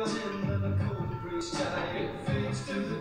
girls in the cold breeze tie. It fades to the